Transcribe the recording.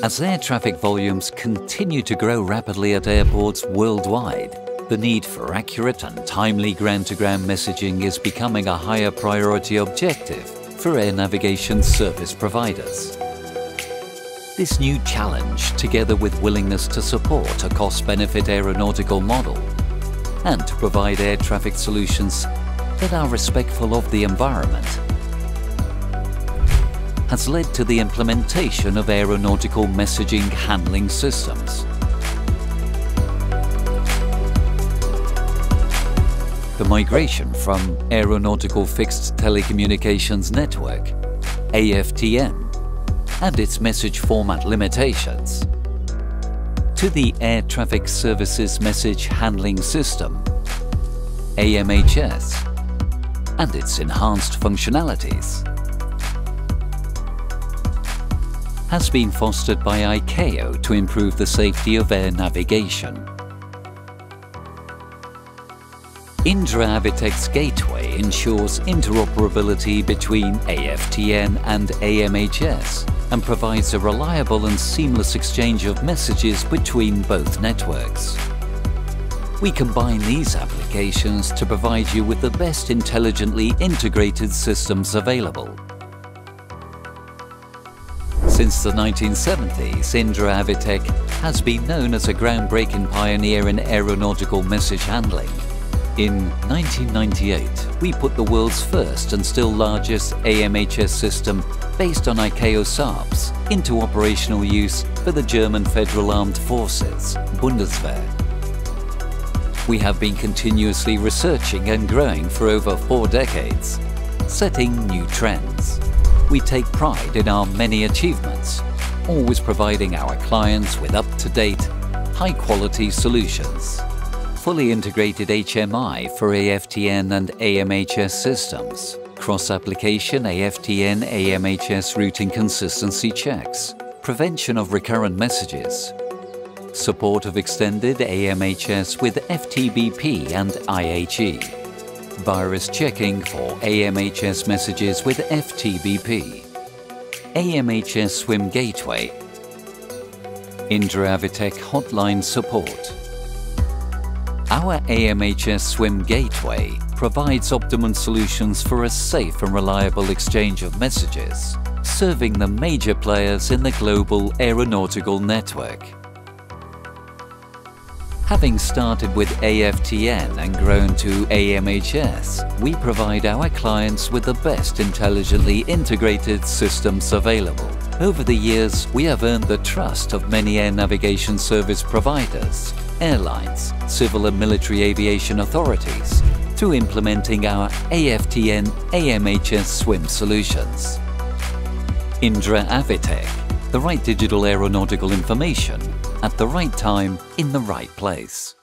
As air traffic volumes continue to grow rapidly at airports worldwide, the need for accurate and timely ground-to-ground messaging is becoming a higher priority objective for air navigation service providers. This new challenge, together with willingness to support a cost-benefit aeronautical model and to provide air traffic solutions that are respectful of the environment, has led to the implementation of aeronautical messaging handling systems. The migration from Aeronautical Fixed Telecommunications Network, AFTN, and its message format limitations, to the Air Traffic Services Message Handling System, AMHS, and its enhanced functionalities has been fostered by ICAO to improve the safety of air navigation. Indra Avitec's gateway ensures interoperability between AFTN and AMHS and provides a reliable and seamless exchange of messages between both networks. We combine these applications to provide you with the best intelligently integrated systems available since the 1970s, Indra Avitec has been known as a groundbreaking pioneer in aeronautical message handling. In 1998, we put the world's first and still largest AMHS system based on ICAO SARPs into operational use for the German Federal Armed Forces, Bundeswehr. We have been continuously researching and growing for over four decades, setting new trends we take pride in our many achievements, always providing our clients with up-to-date, high-quality solutions. Fully integrated HMI for AFTN and AMHS systems, cross-application AFTN AMHS routing consistency checks, prevention of recurrent messages, support of extended AMHS with FTBP and IHE, virus checking for AMHS messages with FTBP, AMHS Swim Gateway, Indra Avitec Hotline Support. Our AMHS Swim Gateway provides optimum solutions for a safe and reliable exchange of messages, serving the major players in the global aeronautical network. Having started with AFTN and grown to AMHS, we provide our clients with the best intelligently integrated systems available. Over the years, we have earned the trust of many air navigation service providers, airlines, civil and military aviation authorities, through implementing our AFTN AMHS swim solutions. Indra Avitec, the right digital aeronautical information at the right time in the right place.